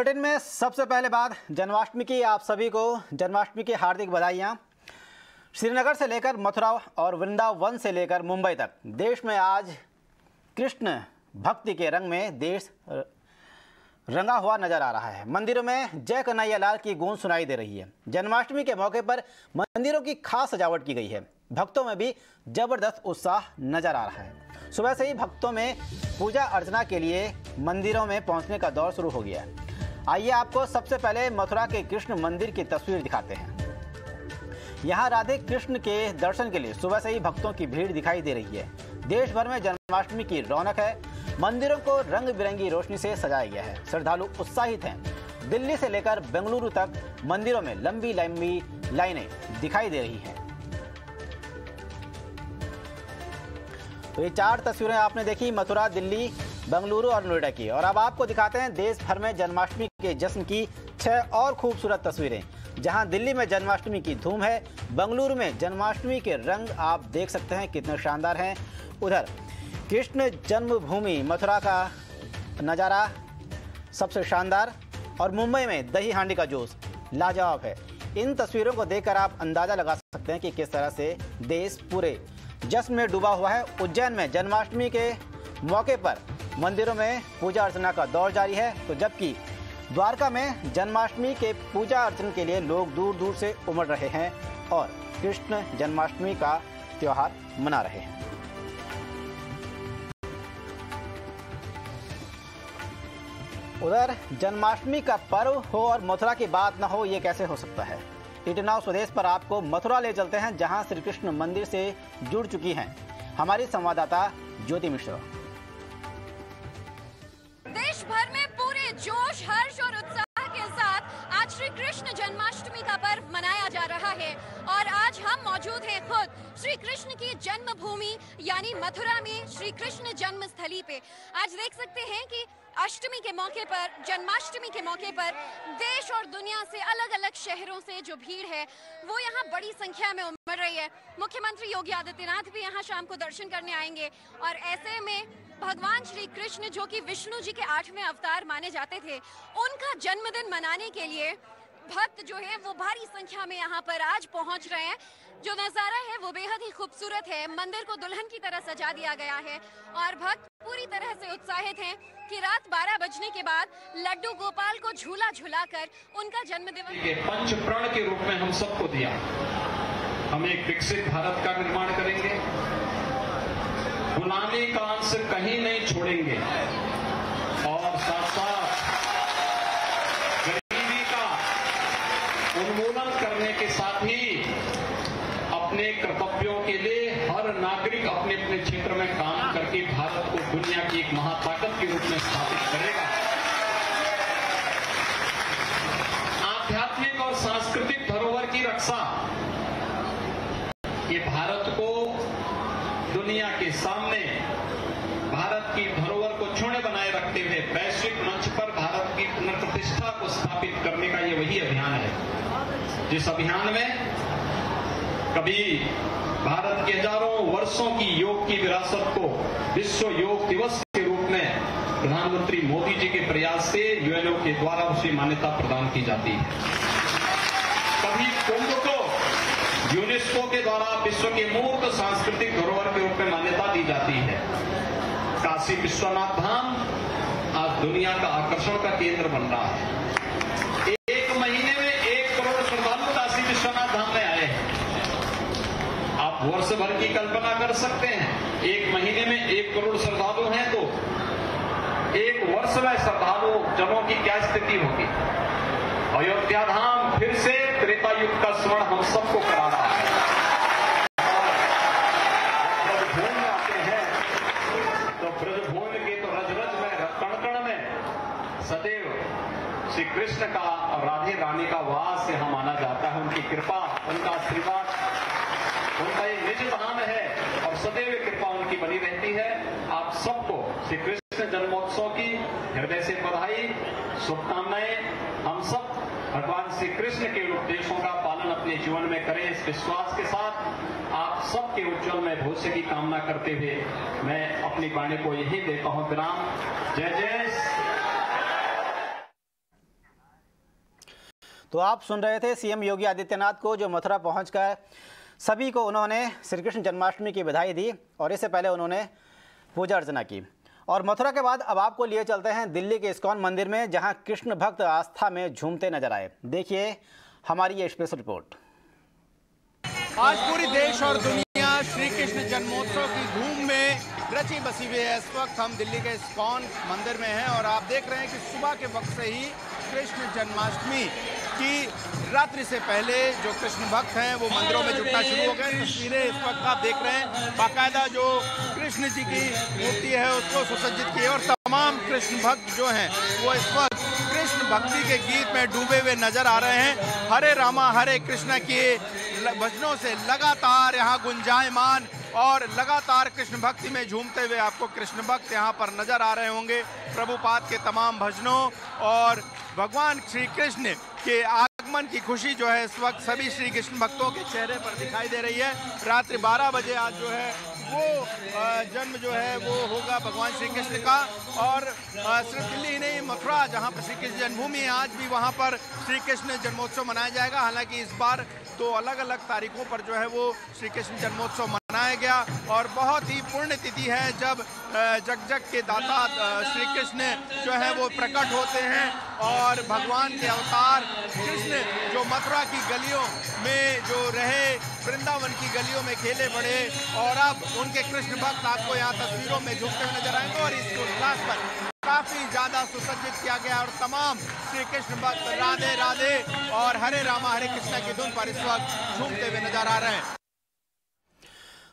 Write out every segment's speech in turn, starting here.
Bulletin में सबसे पहले बात जन्माष्टमी की। आप सभी को जन्माष्टमी की हार्दिक बधाइयाँ। श्रीनगर से लेकर मथुरा और वृंदावन से लेकर मुंबई तक। देश में आज कृष्ण भक्ति के रंग में देश रंगा हुआ नज़र आ रहा है। मंदिरों में जय कन्हैया लाल की गूंज सुनाई दे रही है। जन्माष्टमी के मौके पर मंदिरों की खास सजावट की गई है। भक्तों में भी ज़बरदस्त उत्साह नज़र आ रहा है। सुबह से ही भक्तों में पूजा अर्चना के लिए मंदिरों में पहुँचने का दौर शुरू हो गया है। आइए आपको सबसे पहले मथुरा के कृष्ण मंदिर की तस्वीर दिखाते हैं। यहाँ राधे कृष्ण के दर्शन के लिए सुबह से ही भक्तों की भीड़ दिखाई दे रही है। देश भर में जन्माष्टमी की रौनक है। मंदिरों को रंग बिरंगी रोशनी से सजाया गया है। श्रद्धालु उत्साहित हैं। दिल्ली से लेकर बेंगलुरु तक मंदिरों में लंबी लंबी लाइनें दिखाई दे रही हैं। तो ये चार तस्वीरें आपने देखी, मथुरा, दिल्ली बेंगलुरु और नोएडा की। और अब आपको दिखाते हैं देश भर में जन्माष्टमी के जश्न की छह और खूबसूरत तस्वीरें। जहाँ दिल्ली में जन्माष्टमी की धूम है, बेंगलुरु में जन्माष्टमी के रंग आप देख सकते हैं, कितने शानदार हैं। उधर, कृष्ण जन्मभूमि, मथुरा का नज़ारा सबसे शानदार, और मुंबई में दही हांडी का जोश लाजवाब है। इन तस्वीरों को देखकर आप अंदाज़ा लगा सकते हैं कि किस तरह से देश पूरे जश्न में डूबा हुआ है। उज्जैन में जन्माष्टमी के मौके पर मंदिरों में पूजा अर्चना का दौर जारी है। तो जबकि द्वारका में जन्माष्टमी के पूजा अर्चन के लिए लोग दूर दूर से उमड़ रहे हैं और कृष्ण जन्माष्टमी का त्यौहार मना रहे हैं। उधर जन्माष्टमी का पर्व हो और मथुरा की बात न हो, ये कैसे हो सकता है? इटनाव स्वदेश पर आपको मथुरा ले चलते हैं, जहाँ श्री कृष्ण मंदिर से जुड़ चुकी हैं। हमारी संवाददाता ज्योति मिश्रा। हर्ष और उत्साह के साथ आज श्री कृष्ण जन्माष्टमी का पर्व मनाया जा रहा है और आज हम मौजूद हैं खुद श्री कृष्ण की जन्मभूमि, यानी मथुरा में श्री कृष्ण जन्म स्थली पे। आज देख सकते हैं कि अष्टमी के मौके पर, जन्माष्टमी के मौके पर देश और दुनिया से अलग अलग शहरों से जो भीड़ है, वो यहाँ बड़ी संख्या में उमड़ रही है। मुख्यमंत्री योगी आदित्यनाथ भी यहाँ शाम को दर्शन करने आएँगे और ऐसे में भगवान श्री कृष्ण, जो कि विष्णु जी के आठवें अवतार माने जाते थे, उनका जन्मदिन मनाने के लिए भक्त जो है, वो भारी संख्या में यहाँ पर आज पहुँच रहे हैं। जो नज़ारा है, वो बेहद ही खूबसूरत है। मंदिर को दुल्हन की तरह सजा दिया गया है और भक्त पूरी तरह से उत्साहित हैं कि रात 12 बजने के बाद लड्डू गोपाल को झूला झुलाकर उनका जन्मदिवस के पंच प्रण के रूप में हम सबको दिया। हम एक विकसित भारत का निर्माण करेंगे। गुलामी काम से कहीं नहीं छोड़ेंगे। और साथ साथ गरीबी का उन्मूलन करने के साथ ही अपने कर्तव्यों के लिए हर नागरिक अपने अपने क्षेत्र में काम करके भारत को दुनिया की एक महाताकत के रूप में स्थापित करेगा आध्यात्मिक और सांस्कृतिक धरोहर की रक्षा ये भारत को दुनिया भारत की धरोहर को छूने बनाए रखते हुए वैश्विक मंच पर भारत की पुनर्प्रतिष्ठा को स्थापित करने का ये वही अभियान है। जिस अभियान में कभी भारत के हज़ारों वर्षों की योग की विरासत को विश्व योग दिवस के रूप में प्रधानमंत्री मोदी जी के प्रयास से यूएनओ के द्वारा उसे मान्यता प्रदान की जाती है कभी कुंभ को यूनेस्को के द्वारा विश्व के मूर्त सांस्कृतिक धरोहर के रूप में मान्यता दी जाती है। काशी विश्वनाथ धाम आज दुनिया का आकर्षण का केंद्र बन रहा है। एक महीने में एक करोड़ श्रद्धालु काशी विश्वनाथ धाम में आए हैं। आप वर्ष भर की कल्पना कर सकते हैं, एक महीने में एक करोड़ श्रद्धालु हैं तो एक वर्ष में श्रद्धालु जनों की क्या स्थिति होगी? अयोध्या धाम फिर से त्रेता युग का स्मरण हम सबको करा रहा है आते हैं तो ब्रजभूमि के तो में में, सदैव श्री कृष्ण का और राधे रानी का वास यहाँ माना जाता है। उनकी कृपा, उनका आशीर्वाद, उनका ये निज धाम है और सदैव कृपा उनकी बनी रहती है। आप सबको श्री कृष्ण जन्मोत्सव की हृदय से बधाई, शुभकामनाएँ। हम सब भगवान श्री कृष्ण के उपदेशों का पालन अपने जीवन में करें, इस विश्वास के साथ आप सबके उज्जवल में भविष्य की कामना करते हुए मैं अपनी वाणी को यही देता हूँ, विराम। जय जय। तो आप सुन रहे थे सीएम योगी आदित्यनाथ को, जो मथुरा पहुंचकर सभी को उन्होंने श्री कृष्ण जन्माष्टमी की बधाई दी और इससे पहले उन्होंने पूजा अर्चना की। और मथुरा के बाद अब आपको लिए चलते हैं दिल्ली के इस्कॉन मंदिर में, जहाँ कृष्ण भक्त आस्था में झूमते नज़र आए। देखिए हमारी ये स्पेशल रिपोर्ट आज पूरी देश और दुनिया श्री कृष्ण जन्मोत्सव की धूम में रची बसी हुई है। इस वक्त हम दिल्ली के इस्कॉन मंदिर में हैं और आप देख रहे हैं कि सुबह के वक्त से ही कृष्ण जन्माष्टमी की रात्रि से पहले जो कृष्ण भक्त हैं, वो मंदिरों में जुटना शुरू हो गए तस्वीरें इस वक्त आप देख रहे हैं। बाकायदा जो कृष्ण जी की मूर्ति है, उसको सुसज्जित की और तमाम कृष्ण भक्त जो हैं, वो इस वक्त कृष्ण भक्ति के गीत में डूबे हुए नज़र आ रहे हैं। हरे रामा, हरे कृष्ण के भजनों से लगातार यहाँ गुंजायमान और लगातार कृष्ण भक्ति में झूमते हुए आपको कृष्ण भक्त यहाँ पर नज़र आ रहे होंगे। प्रभुपाद के तमाम भजनों और भगवान श्री कृष्ण के आगमन की खुशी जो है, इस वक्त सभी श्री कृष्ण भक्तों के चेहरे पर दिखाई दे रही है। रात्रि 12 बजे आज जो है वो जन्म जो है वो होगा भगवान श्री कृष्ण का। और सिर्फ़ दिल्ली ही नहीं, मथुरा, जहाँ पर श्री कृष्ण जन्मभूमि है, आज भी वहाँ पर श्री कृष्ण जन्मोत्सव मनाया जाएगा। हालाँकि इस बार तो अलग अलग तारीखों पर जो है वो श्री कृष्ण जन्मोत्सव मनाया गया। और बहुत ही पुण्य तिथि है जब जग जग के दाता श्री कृष्ण जो है वो प्रकट होते हैं। और भगवान के अवतार कृष्ण जो मथुरा की गलियों में जो रहे, वृंदावन की गलियों में खेले बड़े और अब उनके कृष्ण भक्त आपको यहाँ तस्वीरों में झुकते हुए नज़र आएँगे और इस उल्लास पर काफ़ी ज़्यादा सुसज्जित किया गया और तमाम श्री कृष्ण भक्त राधे राधे और हरे रामा, हरे कृष्ण की धुन पर इस वक्त झूमते हुए नज़र आ रहे हैं।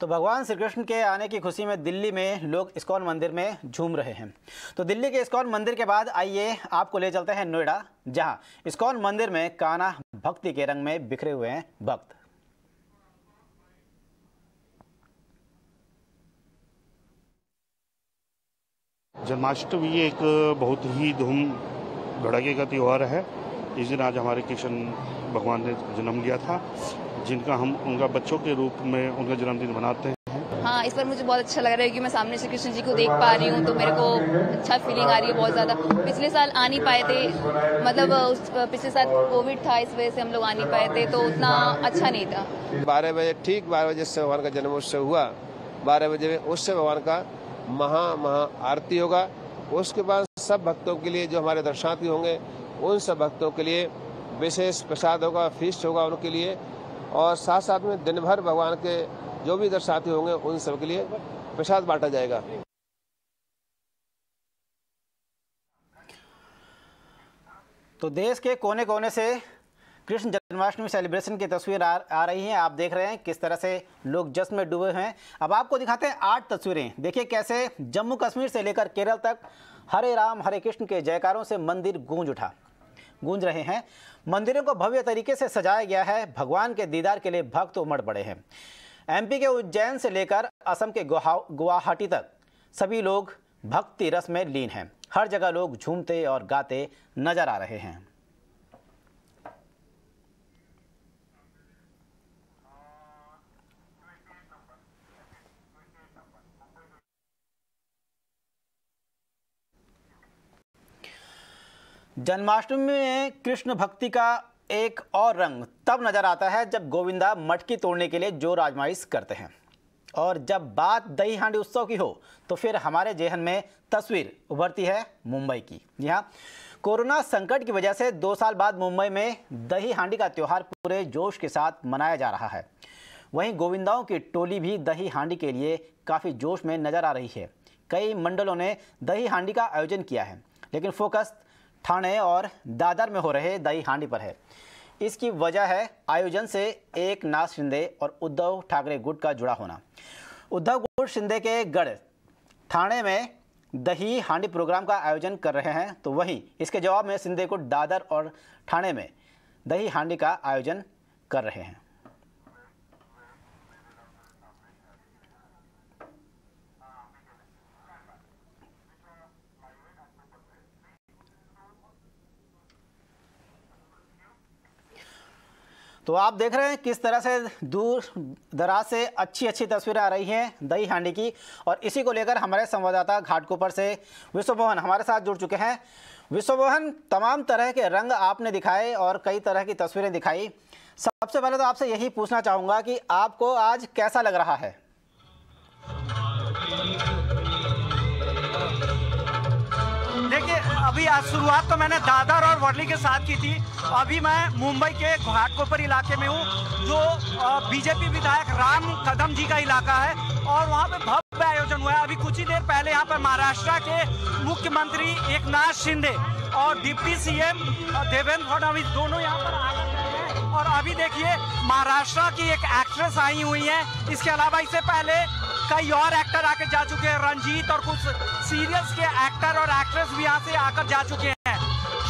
तो भगवान श्री कृष्ण के आने की खुशी में दिल्ली में लोग इस्कॉन मंदिर में झूम रहे हैं। तो दिल्ली के इस्कॉन मंदिर के बाद आइए, आपको ले चलते हैं नोएडा, जहाँ इस्कॉन मंदिर में काना भक्ति के रंग में बिखरे हुए हैं भक्त। जन्माष्टमी एक बहुत ही धूम धड़के का त्यौहार है। इस दिन आज हमारे कृष्ण भगवान ने जन्म लिया था। जिनका हम उनका बच्चों के रूप में उनका जन्मदिन मनाते हैं। हाँ इस पर मुझे बहुत अच्छा लग रहा है कि मैं सामने से कृष्ण जी को देख पा रही हूँ तो मेरे को अच्छा फीलिंग आ रही है बहुत ज़्यादा। पिछले साल आ नहीं पाए थे मतलब उस पिछले साल कोविड था इस वजह से हम लोग आ नहीं पाए थे तो उतना अच्छा नहीं था। बारह बजे ठीक बारह बजे से भगवान का जन्मोत्सव हुआ। बारह बजे में उससे भगवान का महा महा आरती होगा। उसके बाद सब भक्तों के लिए जो हमारे दर्शनार्थी होंगे उन सब भक्तों के लिए विशेष प्रसाद होगा फीस्ट होगा उनके लिए। और साथ साथ में दिन भर भगवान के जो भी दर्शनार्थी होंगे उन सब के लिए प्रसाद बांटा जाएगा। तो देश के कोने कोने से कृष्ण जन्माष्टमी सेलिब्रेशन की तस्वीर आ, आ रही हैं। आप देख रहे हैं किस तरह से लोग जश्न में डूबे हैं। अब आपको दिखाते हैं आठ तस्वीरें। देखिए कैसे जम्मू कश्मीर से लेकर केरल तक हरे राम हरे कृष्ण के जयकारों से मंदिर गूंज उठा। गूंज रहे हैं। मंदिरों को भव्य तरीके से सजाया गया है। भगवान के दीदार के लिए भक्त उमड़ पड़े हैं। एमपी के उज्जैन से लेकर असम के गुवाहाटी तक सभी लोग भक्ति रस में लीन हैं। हर जगह लोग झूमते और गाते नज़र आ रहे हैं। जन्माष्टमी में कृष्ण भक्ति का एक और रंग तब नज़र आता है जब गोविंदा मटकी तोड़ने के लिए ज़ोर आजमाइश करते हैं। और जब बात दही हांडी उत्सव की हो तो फिर हमारे जेहन में तस्वीर उभरती है मुंबई की। जी हाँ कोरोना संकट की वजह से दो साल बाद मुंबई में दही हांडी का त्यौहार पूरे जोश के साथ मनाया जा रहा है। वहीं गोविंदाओं की टोली भी दही हांडी के लिए काफ़ी जोश में नज़र आ रही है। कई मंडलों ने दही हांडी का आयोजन किया है, लेकिन फोकस ठाणे और दादर में हो रहे दही हांडी पर है। इसकी वजह है आयोजन से एक नाथ शिंदे और उद्धव ठाकरे गुट का जुड़ा होना। उद्धव गुट शिंदे के गढ़ थाने में दही हांडी प्रोग्राम का आयोजन कर रहे हैं तो वहीं इसके जवाब में शिंदे गुट दादर और थाने में दही हांडी का आयोजन कर रहे हैं। तो आप देख रहे हैं किस तरह से दूर दराज से अच्छी अच्छी तस्वीरें आ रही हैं दही हांडी की। और इसी को लेकर हमारे संवाददाता घाटकोपर से विश्व मोहन हमारे साथ जुड़ चुके हैं। विश्व मोहन तमाम तरह के रंग आपने दिखाए और कई तरह की तस्वीरें दिखाई। सबसे पहले तो आपसे यही पूछना चाहूँगा कि आपको आज कैसा लग रहा है? अभी आज शुरुआत तो मैंने दादर और वर्ली के साथ की थी। अभी मैं मुंबई के घाटकोपर इलाके में हूँ जो बीजेपी विधायक राम कदम जी का इलाका है और वहाँ पे भव्य आयोजन हुआ है। अभी कुछ ही देर पहले यहाँ पर महाराष्ट्र के मुख्यमंत्री एक शिंदे और डिप्टी सीएम देवेंद्र फडणवीस दोनों यहाँ पर आ गए और अभी देखिए महाराष्ट्र की एक, एक एक्ट्रेस आई हुई है। इसके अलावा इससे पहले कई और एक्टर आके जा चुके हैं। रंजीत और कुछ सीरियल्स के एक्टर और एक्ट्रेस भी यहाँ से आकर जा चुके हैं।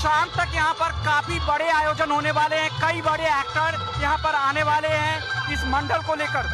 शाम तक यहाँ पर काफ़ी बड़े आयोजन होने वाले हैं। कई बड़े एक्टर यहाँ पर आने वाले हैं इस मंडल को लेकर।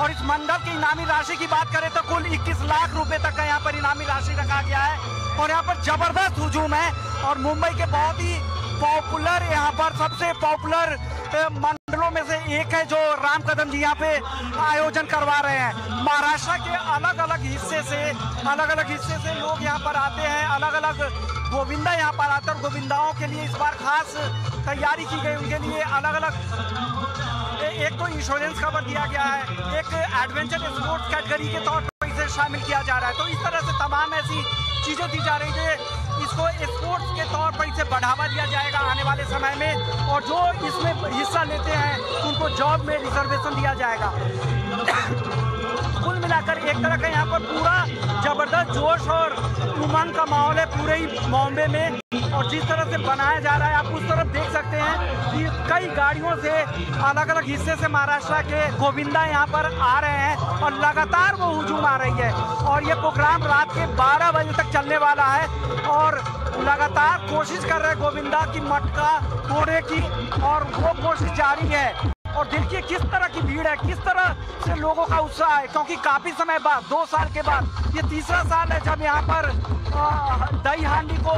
और इस मंडल की इनामी राशि की बात करें तो कुल 21 लाख रुपए तक का यहाँ पर इनामी राशि रखा गया है। और यहाँ पर ज़बरदस्त हुजूम है। और मुंबई के बहुत ही पॉपुलर यहाँ पर, सबसे पॉपुलर मंडलों में से एक है जो राम कदम जी यहाँ पे आयोजन करवा रहे हैं। महाराष्ट्र के अलग अलग हिस्से से अलग अलग हिस्से से लोग यहाँ पर आते हैं। अलग अलग गोविंदा यहाँ पर आते हैं गोविंदाओं के लिए इस बार खास तैयारी की गई। उनके लिए अलग अलग एक तो इंश्योरेंस कवर दिया गया है। एक एडवेंचर स्पोर्ट्स कैटेगरी के तौर पर इसे शामिल किया जा रहा है। तो इस तरह से तमाम ऐसी चीज़ें दी जा रही है। इसको स्पोर्ट्स के तौर पर इसे बढ़ावा दिया जाएगा आने वाले समय में। और जो इसमें हिस्सा लेते हैं, उनको जॉब में रिजर्वेशन दिया जाएगा। कुल मिलाकर एक तरह का यहाँ पर पूरा ज़बरदस्त जोश और उमंग का माहौल है पूरे ही बॉम्बे में। और जिस तरह से बनाया जा रहा है, आप उस तरफ़ देख सकते हैं कि कई गाड़ियों से अलग अलग हिस्से से महाराष्ट्र के गोविंदा यहाँ पर आ रहे हैं और लगातार वो हजूम आ रही है। और ये प्रोग्राम रात के 12 बजे तक चलने वाला है और लगातार कोशिश कर रहे गोविंदा की मटका तोड़े की और वो कोशिश जारी है। और देखिए किस तरह की भीड़ है, किस तरह से लोगों का उत्साह है, क्योंकि काफ़ी समय बाद, दो साल के बाद, ये तीसरा साल है जब यहाँ पर दही हांडी को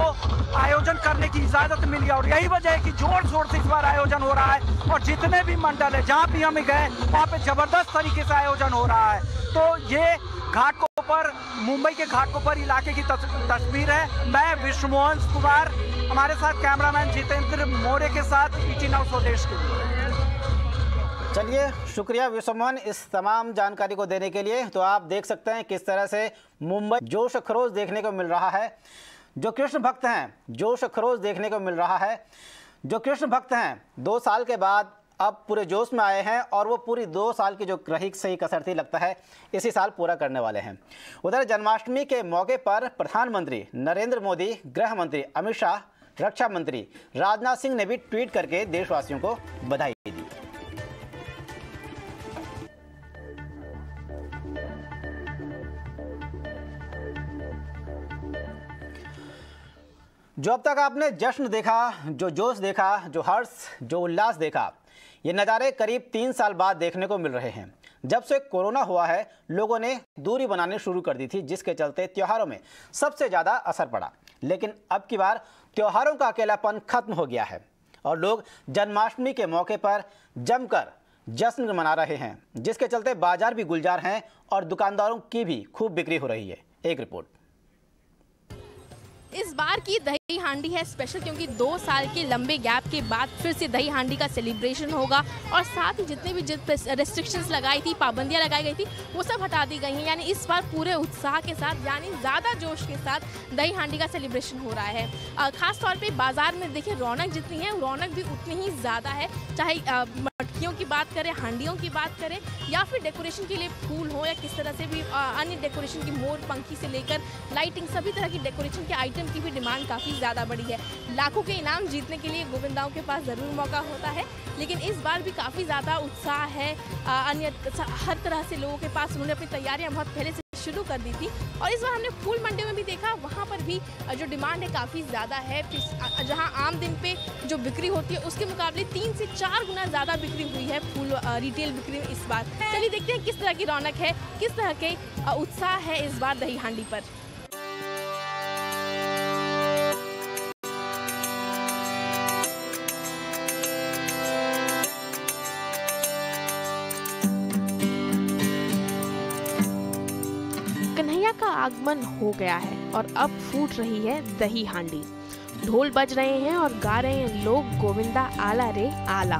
आयोजन करने की इजाज़त मिली और यही वजह है कि ज़ोर शोर से इस बार आयोजन हो रहा है और जितने भी मंडल है, जहाँ भी हम गए, वहाँ पे ज़बरदस्त तरीके से आयोजन हो रहा है। तो ये घाट को पर, मुंबई के घाटों पर इलाके की तस्वीर है। मैं विष्णुमोहन कुमार, हमारे साथ कैमरामैन जितेंद्र मोरे के साथ ईटी नाउ स्वदेश के लिए। चलिए, शुक्रिया विश्वमोहन इस तमाम जानकारी को देने के लिए। तो आप देख सकते हैं किस तरह से मुंबई जोश खरोज देखने को मिल रहा है। जो कृष्ण भक्त हैं, जोश खरोज देखने को मिल रहा है। जो कृष्ण भक्त हैं, दो साल के बाद अब पूरे जोश में आए हैं और वो पूरी दो साल की जो रही सही कसर थी लगता है, इसी साल पूरा करने वाले हैं। उधर जन्माष्टमी के मौके पर प्रधानमंत्री नरेंद्र मोदी, गृह मंत्री अमित शाह, रक्षा मंत्री राजनाथ सिंह ने भी ट्वीट करके देशवासियों को बधाई दी। जो अब तक आपने जश्न देखा, जो जोश देखा, जो हर्ष, जो उल्लास देखा, ये नज़ारे करीब तीन साल बाद देखने को मिल रहे हैं। जब से कोरोना हुआ है, लोगों ने दूरी बनानी शुरू कर दी थी, जिसके चलते त्योहारों में सबसे ज़्यादा असर पड़ा। लेकिन अब की बार त्योहारों का अकेलापन खत्म हो गया है और लोग जन्माष्टमी के मौके पर जमकर जश्न मना रहे हैं, जिसके चलते बाज़ार भी गुलजार हैं और दुकानदारों की भी खूब बिक्री हो रही है। एक रिपोर्ट। इस बार की दही हांडी है स्पेशल क्योंकि दो साल के लंबे गैप के बाद फिर से दही हांडी का सेलिब्रेशन होगा। और साथ ही जितने भी जित रेस्ट्रिक्शंस लगाई थी, पाबंदियाँ लगाई गई थी, वो सब हटा दी गई हैं। यानी इस बार पूरे उत्साह के साथ, यानी ज़्यादा जोश के साथ दही हांडी का सेलिब्रेशन हो रहा है। ख़ासतौर पर बाज़ार में देखिए, रौनक जितनी है, रौनक भी उतनी ही ज़्यादा है। चाहे की बात करें, हांडियों की बात करें, या फिर डेकोरेशन के लिए फूल हो या किस तरह से भी अन्य डेकोरेशन की मोर पंखी से लेकर लाइटिंग सभी तरह की डेकोरेशन के आइटम की भी डिमांड काफ़ी ज़्यादा बढ़ी है। लाखों के इनाम जीतने के लिए गोविंदाओं के पास ज़रूर मौका होता है, लेकिन इस बार भी काफ़ी ज़्यादा उत्साह है अन्य हर तरह से लोगों के पास। उन्होंने अपनी तैयारियाँ बहुत पहले से शुरू कर दी थी। और इस बार हमने फूल मंडी में भी देखा, वहाँ पर भी जो डिमांड है काफ़ी ज़्यादा है। जहाँ आम दिन पे जो बिक्री होती है, उसके मुकाबले तीन से चार गुना ज़्यादा बिक्री हुई है फूल रिटेल बिक्री इस बार। चलिए देखते हैं किस तरह की रौनक है, किस तरह के उत्साह है इस बार दही हांडी पर। आगमन हो गया है और अब फूट रही है दही हांडी। ढोल बज रहे हैं और गा रहे हैं लोग गोविंदा आला रे आला।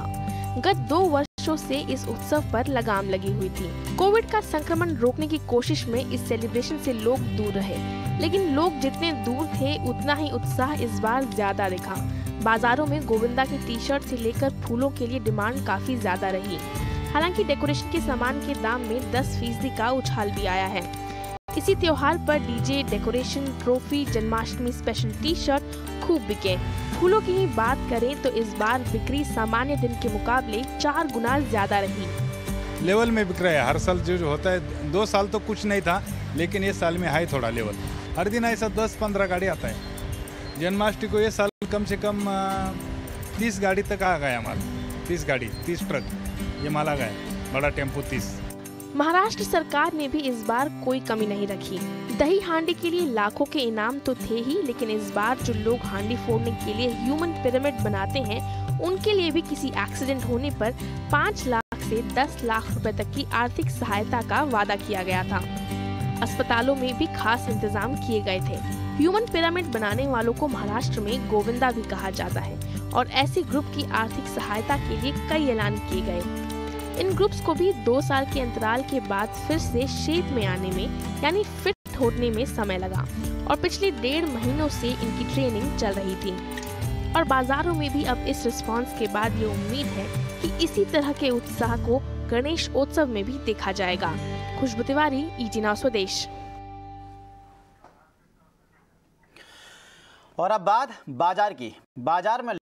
गत दो वर्षों से इस उत्सव पर लगाम लगी हुई थी। कोविड का संक्रमण रोकने की कोशिश में इस सेलिब्रेशन से लोग दूर रहे। लेकिन लोग जितने दूर थे, उतना ही उत्साह इस बार ज़्यादा दिखा। बाजारों में गोविंदा की टी शर्ट से लेकर फूलों के लिए डिमांड काफ़ी ज़्यादा रही। हालाँकि डेकोरेशन के सामान के दाम में 10 फ़ीसदी का उछाल भी आया है। इसी त्योहार पर DJ, decoration, trophy, Janmashtami special T shirt खूब बिके। फूलों की ही बात करें तो इस बार बिक्री सामान्य दिन के मुकाबले चार गुना ज़्यादा रही। लेवल में बिक रहा है। हर साल जो होता है, दो साल तो कुछ नहीं था, लेकिन ये साल में हाई थोड़ा लेवल। हर दिन ऐसा दस पंद्रह गाड़ी आता है। जन्माष्टमी को ये साल कम से कम तीस गाड़ी तक आ गया हमारा तीस गाड़ी, तीस ट्रक, ये माल आ गया। बड़ा टेंपो तीस। महाराष्ट्र सरकार ने भी इस बार कोई कमी नहीं रखी। दही हांडी के लिए लाखों के इनाम तो थे ही, लेकिन इस बार जो लोग हांडी फोड़ने के लिए ह्यूमन पिरामिड बनाते हैं, उनके लिए भी किसी एक्सीडेंट होने पर पाँच लाख से दस लाख रुपए तक की आर्थिक सहायता का वादा किया गया था। अस्पतालों में भी खास इंतज़ाम किए गए थे। ह्यूमन पिरामिड बनाने वालों को महाराष्ट्र में गोविंदा भी कहा जाता है, और ऐसे ग्रुप की आर्थिक सहायता के लिए कई ऐलान किए गए। इन ग्रुप्स को भी दो साल के अंतराल के बाद फिर से शेप में आने में, यानी फिट होने में समय लगा। और पिछले डेढ़ महीनों से इनकी ट्रेनिंग चल रही थी। और बाजारों में भी अब इस रिस्पांस के बाद ये उम्मीद है कि इसी तरह के उत्साह को गणेश उत्सव में भी देखा जाएगा। खुशबू तिवारी ईटीना स्वदेश। और अब बात बाज़ार की। बाज़ार में